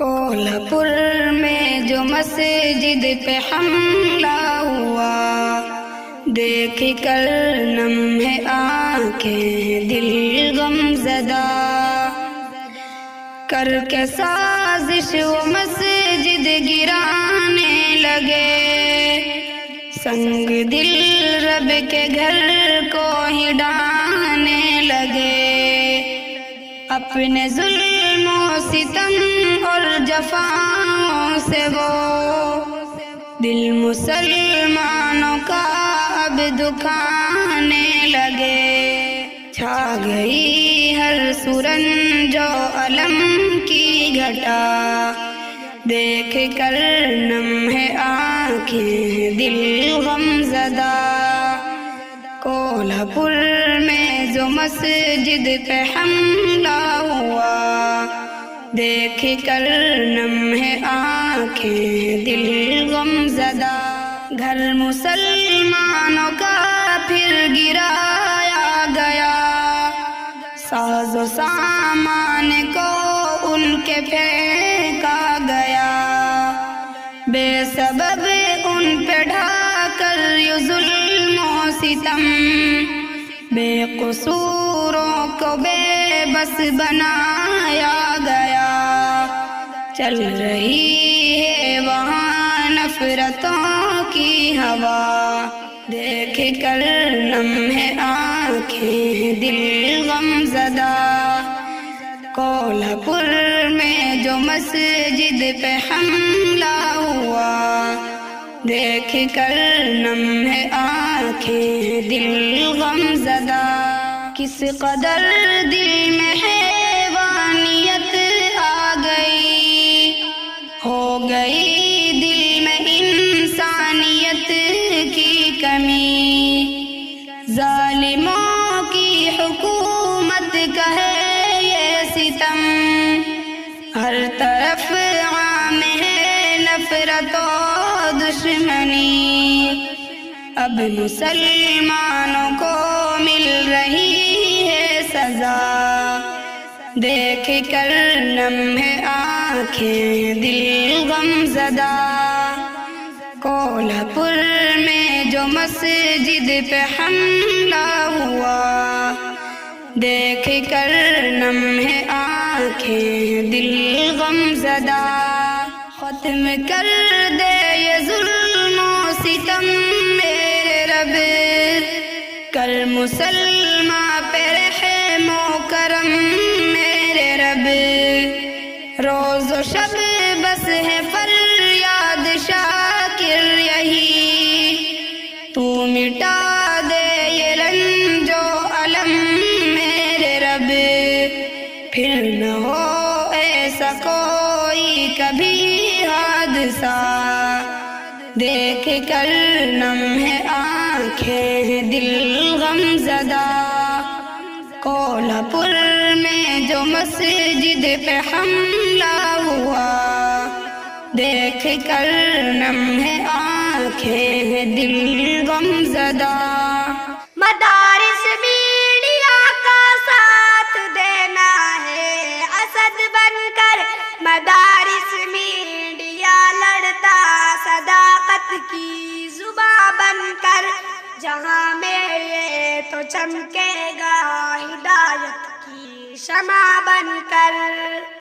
کولہپور میں جو مسجد پہ حملہ ہوا۔ دیکھ کر نم ہے آنکھیں، دل غم زدہ۔ کر کے سازش وہ مسجد گرانے لگے۔ سنگ دل رب کے گھر کو ہی ڈانے لگے۔ اپنے ظلم و ستم جفاؤں سے وہ دل مسلمانوں کا اب دکھانے لگے۔ چھا گئی ہر سورن جو علم کی گھٹا۔ دیکھ کر نم ہے آنکھیں دل غم زدہ۔ کولہپور میں جو مسجد پہ حملہ ہوا۔ دیکھ کر نم ہے آنکھیں، دل غم زدہ۔ گھر مسلمانوں کا پھر گرایا گیا۔ ساز و سامان کو ان کے پھینکا گیا۔ بے سبب ان پہ ڈھا کر یوں ظلم و ستم۔ بے قصوروں کو بے بس بنایا گیا۔ چل رہی ہے وہاں نفرتوں کی ہوا۔ دیکھ کر نم ہے آنکھیں، دل غم زدہ۔ کولہپور میں جو مسجد پہ حملہ ہوا۔ دیکھ کر نم ہے آنکھیں، دل غم زدہ۔ کس قدر دل میں حیوانیت ظالموں کی حکومت کا ہے یہ ستم۔ ہر طرف عام ہے نفرت و دشمنی۔ اب مسلمانوں کو مل رہی ہے سزا۔ دیکھ کر نم ہے آنکھیں دل غم زدہ۔ کولہپور میں جو مسجد پہ حملہ ہوا۔ دیکھ کر نم ہے آنکھیں دل غم زدہ۔ ختم کر دے یہ ظلم و ستم میرے رب۔ کر مسلمہ پہ رحم و کرم میرے رب۔ روز و شب بس ہے پھر نہ ہو ایسا کوئی کبھی حادثہ۔ دیکھ کر نم ہے آنکھیں دل غم زدہ۔ کولہپور میں جو مسجد پہ حملہ ہوا۔ دیکھ کر نم ہے آنکھیں دل غم زدہ۔ مدارس میڈیا لڑتا صداقت کی زباں بن کر جہاں میں یہ تو چمکے گا ہدایت کی شمع بن کر